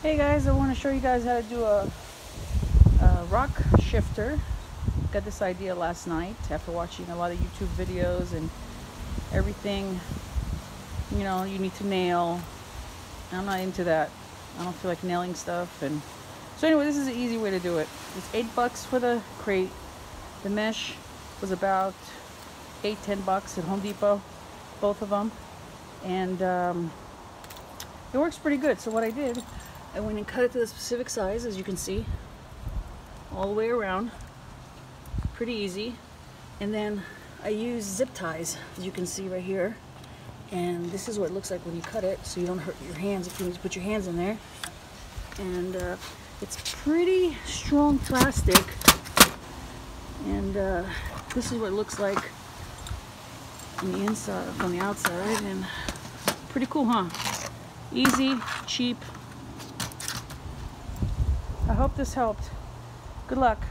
Hey guys, I want to show you guys how to do a, a, rock sifter. Got this idea last night after watching a lot of YouTube videos and everything. You know, you need to nail. I'm not into that. I don't feel like nailing stuff. And so anyway, this is an easy way to do it. It's eight bucks for the crate. The mesh was about eight, ten bucks at Home Depot, both of them, and um, it works pretty good. So what I did I went and cut it to the specific size, as you can see, all the way around. Pretty easy. And then I use zip ties, as you can see right here. And this is what it looks like when you cut it, so you don't hurt your hands if you need to put your hands in there. And uh, it's pretty strong plastic. And uh, this is what it looks like on the inside, from the outside. And pretty cool, huh? Easy, cheap, I hope this helped. Good luck.